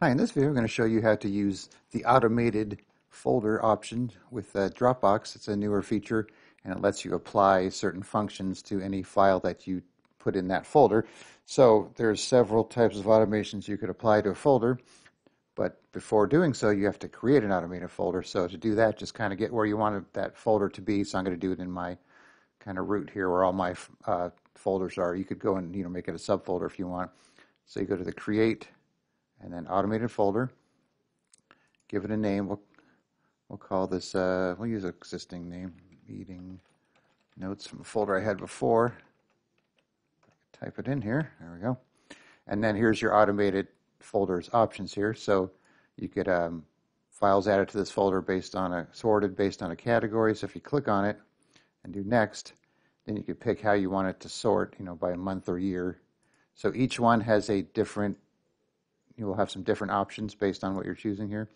Hi, in this video I'm going to show you how to use the automated folder option with uh, Dropbox. It's a newer feature and it lets you apply certain functions to any file that you put in that folder. So there's several types of automations you could apply to a folder, but before doing so you have to create an automated folder. So to do that, just kind of get where you want that folder to be. So I'm going to do it in my kind of root here where all my uh, folders are. You could go and you know make it a subfolder if you want. So you go to the create and then automated folder. Give it a name. We'll, we'll call this, uh, we'll use an existing name, meeting notes from a folder I had before. Type it in here. There we go. And then here's your automated folders options here. So you get um, files added to this folder based on a sorted based on a category. So if you click on it and do next, then you can pick how you want it to sort, you know, by month or year. So each one has a different you will have some different options based on what you're choosing here.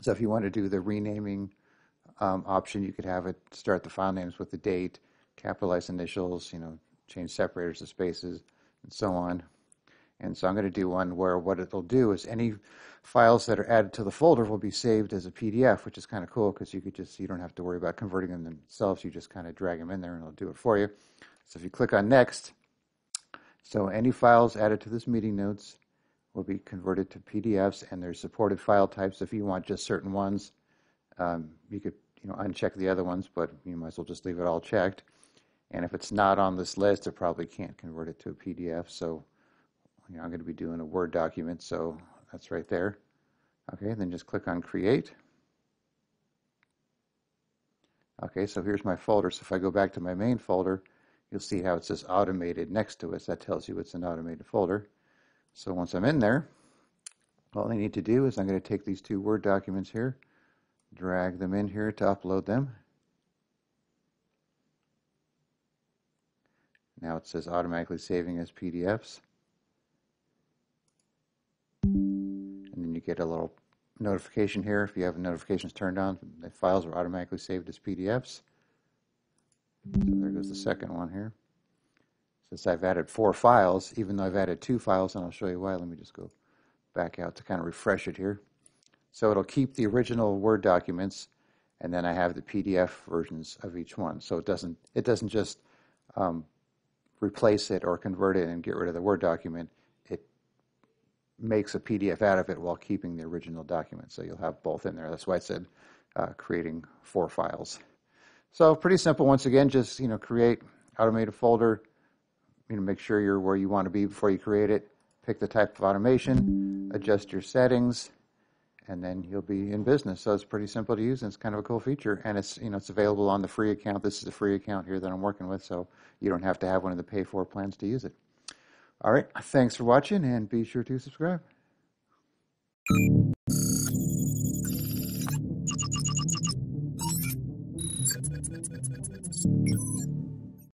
So if you want to do the renaming um, option, you could have it start the file names with the date, capitalize initials, you know, change separators to spaces, and so on. And so I'm going to do one where what it'll do is any files that are added to the folder will be saved as a PDF, which is kind of cool because you could just, you don't have to worry about converting them themselves. You just kind of drag them in there and it'll do it for you. So if you click on next, so any files added to this meeting notes will be converted to PDFs and there's supported file types. If you want just certain ones, um, you could you know uncheck the other ones, but you might as well just leave it all checked. And if it's not on this list, it probably can't convert it to a PDF. So you know, I'm going to be doing a Word document, so that's right there. Okay, then just click on Create. Okay, so here's my folder. So if I go back to my main folder, you'll see how it says automated next to it. So that tells you it's an automated folder. So once I'm in there, all I need to do is I'm going to take these two Word documents here, drag them in here to upload them. Now it says automatically saving as PDFs. And then you get a little notification here. If you have notifications turned on, the files are automatically saved as PDFs. So there goes the second one here since I've added four files, even though I've added two files, and I'll show you why. Let me just go back out to kind of refresh it here. So it'll keep the original Word documents, and then I have the PDF versions of each one. So it doesn't it doesn't just um, replace it or convert it and get rid of the Word document. It makes a PDF out of it while keeping the original document. So you'll have both in there. That's why I said uh, creating four files. So pretty simple. Once again, just you know create automated folder you know, make sure you're where you want to be before you create it. Pick the type of automation, adjust your settings, and then you'll be in business. So it's pretty simple to use, and it's kind of a cool feature. And it's you know it's available on the free account. This is a free account here that I'm working with, so you don't have to have one of the pay for plans to use it. All right, thanks for watching, and be sure to subscribe.